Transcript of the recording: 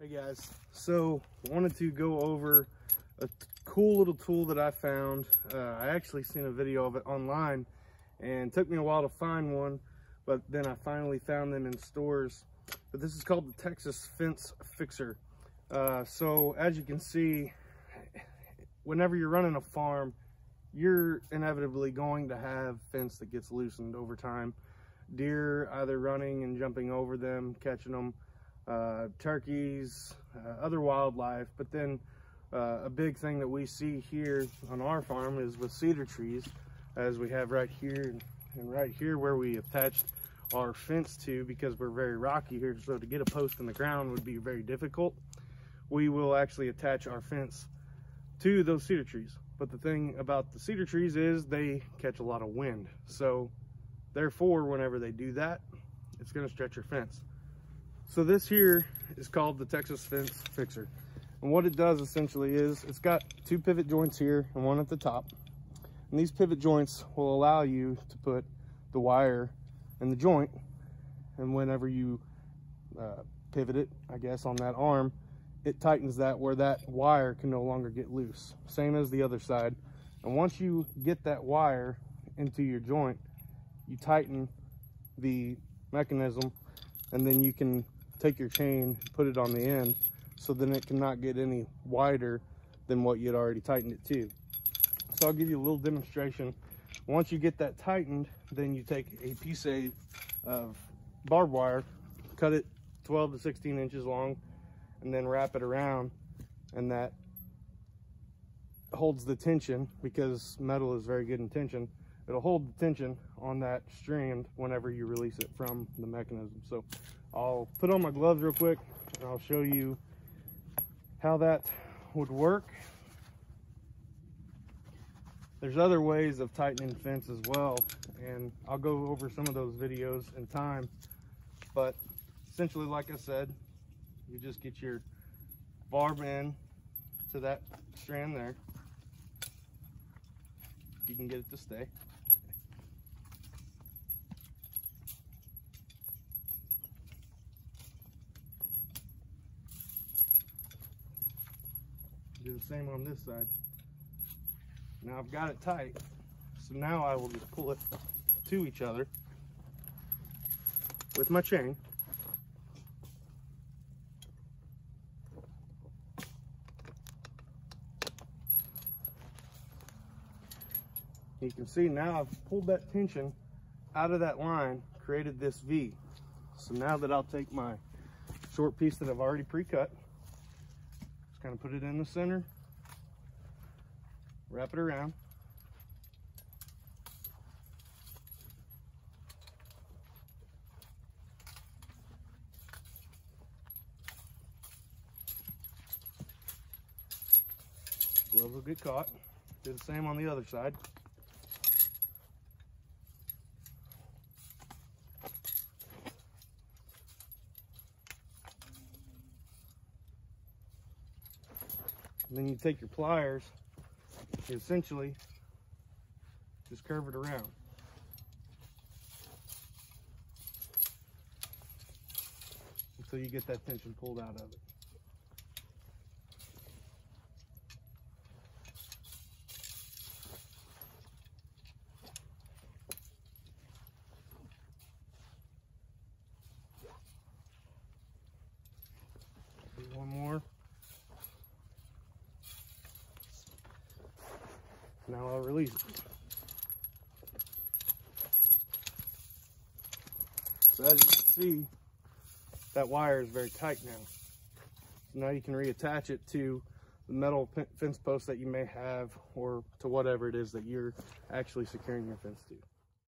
Hey guys, so wanted to go over a cool little tool that I found. Uh, I actually seen a video of it online and took me a while to find one, but then I finally found them in stores. But this is called the Texas Fence Fixer. Uh, so as you can see, whenever you're running a farm, you're inevitably going to have fence that gets loosened over time. Deer either running and jumping over them, catching them, uh, turkeys, uh, other wildlife. But then uh, a big thing that we see here on our farm is with cedar trees, as we have right here and right here where we attached our fence to because we're very rocky here. So to get a post in the ground would be very difficult. We will actually attach our fence to those cedar trees. But the thing about the cedar trees is they catch a lot of wind. So therefore, whenever they do that, it's gonna stretch your fence. So this here is called the Texas Fence Fixer. And what it does essentially is it's got two pivot joints here and one at the top. And these pivot joints will allow you to put the wire in the joint. And whenever you uh, pivot it, I guess, on that arm, it tightens that where that wire can no longer get loose. Same as the other side. And once you get that wire into your joint, you tighten the mechanism and then you can take your chain, put it on the end, so then it cannot get any wider than what you had already tightened it to. So I'll give you a little demonstration. Once you get that tightened, then you take a piece of barbed wire, cut it 12 to 16 inches long, and then wrap it around, and that holds the tension because metal is very good in tension. It'll hold the tension on that strand whenever you release it from the mechanism. So I'll put on my gloves real quick and I'll show you how that would work. There's other ways of tightening fence as well, and I'll go over some of those videos in time. But essentially, like I said, you just get your barb in to that strand there. You can get it to stay. Do the same on this side. Now I've got it tight, so now I will just pull it to each other with my chain. You can see now I've pulled that tension out of that line, created this V. So now that I'll take my short piece that I've already pre-cut, kind of put it in the center, wrap it around. Gloves will get caught. Do the same on the other side. And then you take your pliers, you essentially just curve it around. Until you get that tension pulled out of it. one more. Now I'll release it. So as you can see, that wire is very tight now. So now you can reattach it to the metal fence post that you may have or to whatever it is that you're actually securing your fence to.